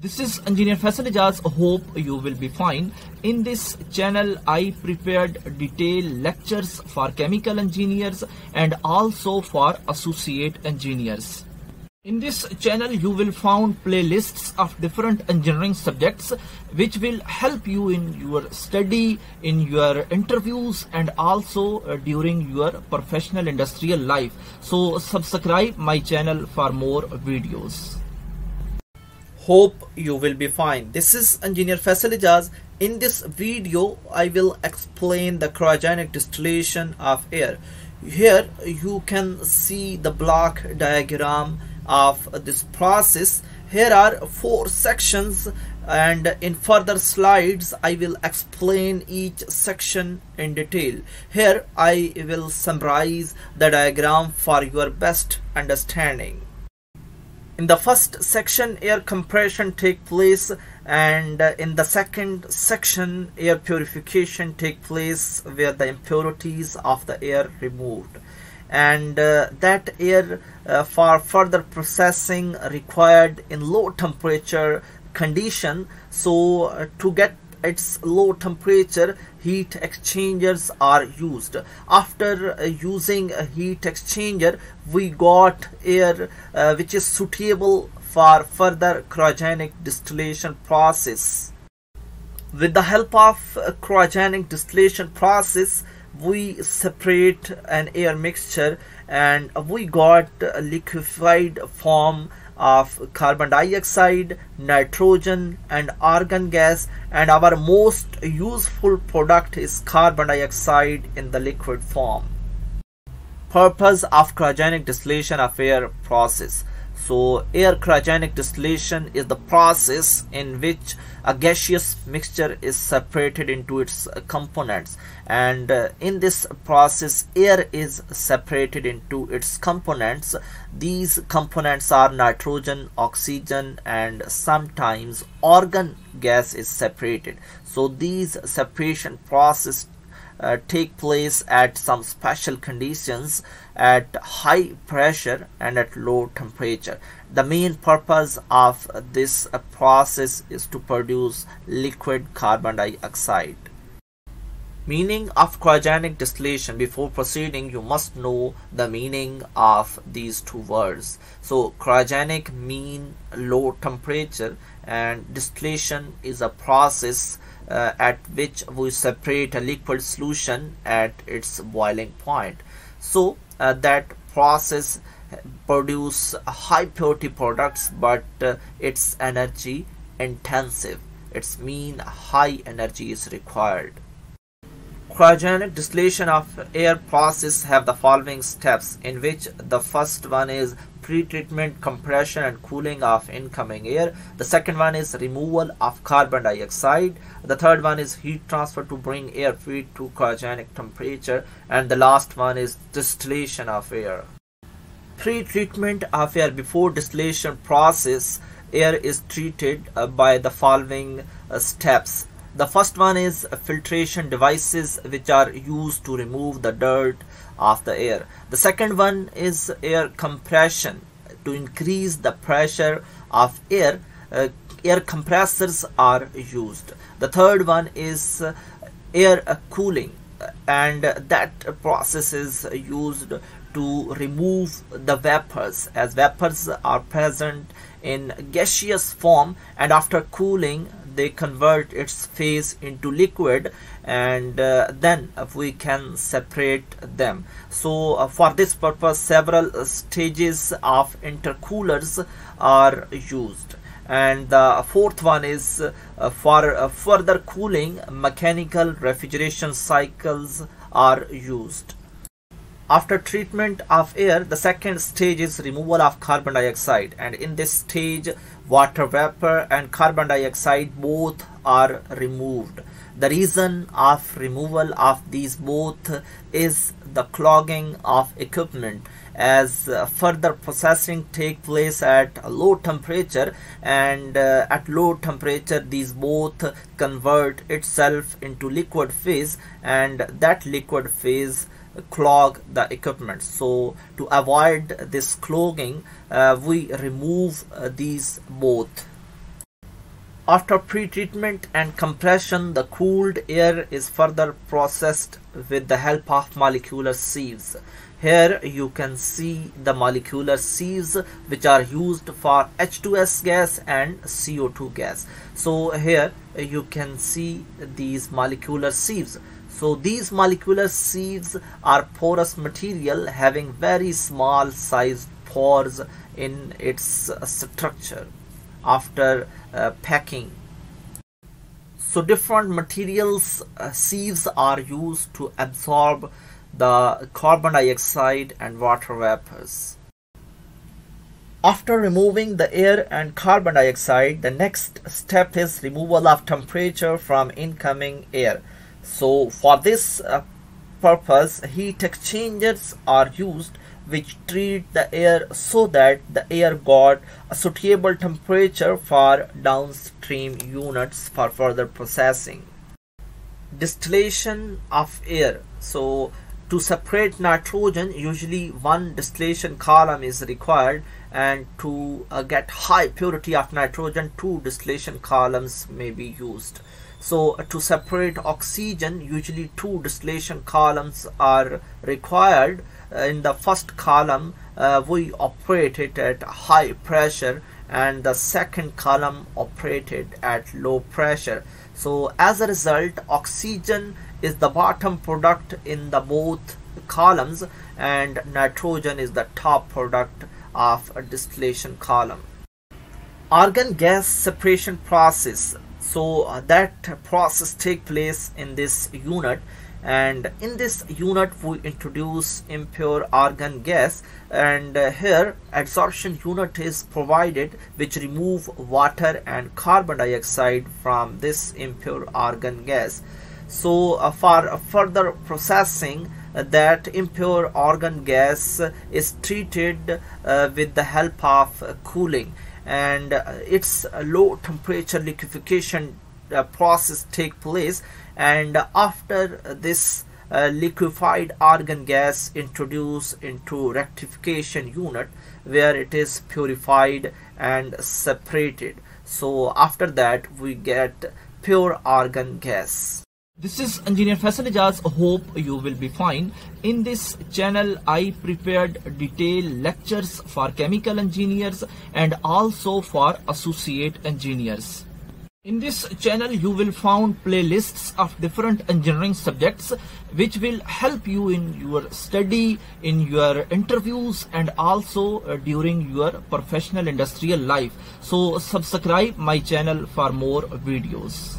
This is Engineer Faisal Ijaz. Hope you will be fine. In this channel, I prepared detailed lectures for chemical engineers and also for associate engineers. In this channel, you will find playlists of different engineering subjects which will help you in your study, in your interviews and also uh, during your professional industrial life. So subscribe my channel for more videos hope you will be fine. This is engineer Faisal Ijaz. In this video I will explain the cryogenic distillation of air. Here you can see the block diagram of this process. Here are four sections and in further slides I will explain each section in detail. Here I will summarize the diagram for your best understanding in the first section air compression take place and uh, in the second section air purification take place where the impurities of the air removed. And uh, that air uh, for further processing required in low temperature condition so uh, to get its low temperature heat exchangers are used. After uh, using a heat exchanger we got air uh, which is suitable for further cryogenic distillation process. With the help of cryogenic distillation process we separate an air mixture and we got liquefied form of carbon dioxide, nitrogen and argon gas and our most useful product is carbon dioxide in the liquid form. Purpose of cryogenic distillation of air process. So air cryogenic distillation is the process in which a gaseous mixture is separated into its components and uh, in this process air is separated into its components. These components are nitrogen, oxygen and sometimes argon gas is separated. So these separation process uh, take place at some special conditions at high pressure and at low temperature. The main purpose of this uh, process is to produce liquid carbon dioxide. Meaning of cryogenic distillation. Before proceeding, you must know the meaning of these two words. So cryogenic mean low temperature and distillation is a process uh, at which we separate a liquid solution at its boiling point. So uh, that process produce high purity products but uh, its energy intensive. Its mean high energy is required cryogenic distillation of air process have the following steps in which the first one is pre-treatment compression and cooling of incoming air. The second one is removal of carbon dioxide. The third one is heat transfer to bring air feed to cryogenic temperature. And the last one is distillation of air. Pre-treatment of air. Before distillation process air is treated uh, by the following uh, steps the first one is filtration devices which are used to remove the dirt of the air. The second one is air compression to increase the pressure of air. Uh, air compressors are used. The third one is uh, air uh, cooling and that process is used to remove the vapors as vapors are present in gaseous form and after cooling they convert its phase into liquid and uh, then we can separate them. So uh, for this purpose several stages of intercoolers are used. And the fourth one is uh, for uh, further cooling mechanical refrigeration cycles are used after treatment of air, the second stage is removal of carbon dioxide. And in this stage water vapor and carbon dioxide both are removed. The reason of removal of these both is the clogging of equipment. As uh, further processing take place at low temperature and uh, at low temperature these both convert itself into liquid phase. And that liquid phase clog the equipment so to avoid this clogging uh, we remove uh, these both After pretreatment and compression, the cooled air is further processed with the help of molecular sieves. Here you can see the molecular sieves which are used for H2S gas and CO2 gas. So here you can see these molecular sieves. So these molecular sieves are porous material having very small sized pores in its structure after uh, packing. So different materials uh, sieves are used to absorb the carbon dioxide and water vapors. After removing the air and carbon dioxide, the next step is removal of temperature from incoming air. So for this uh, purpose, heat exchangers are used which treat the air so that the air got a suitable temperature for downstream units for further processing. Distillation of air. So to separate nitrogen usually one distillation column is required and to uh, get high purity of nitrogen two distillation columns may be used. So to separate oxygen usually two distillation columns are required. Uh, in the first column uh, we operated at high pressure and the second column operated at low pressure. So as a result oxygen is the bottom product in the both columns and nitrogen is the top product of a distillation column. Argon gas separation process so uh, that process take place in this unit. And in this unit we introduce impure argon gas. And uh, here adsorption unit is provided which remove water and carbon dioxide from this impure argon gas. So uh, for further processing uh, that impure argon gas is treated uh, with the help of cooling and uh, its low temperature liquefaction uh, process take place. And after this uh, liquefied argon gas introduced into rectification unit where it is purified and separated. So after that we get pure argon gas this is Engineer Faisal Ijaz. Hope you will be fine. In this channel, I prepared detailed lectures for chemical engineers and also for associate engineers. In this channel, you will find playlists of different engineering subjects which will help you in your study, in your interviews and also uh, during your professional industrial life. So subscribe my channel for more videos.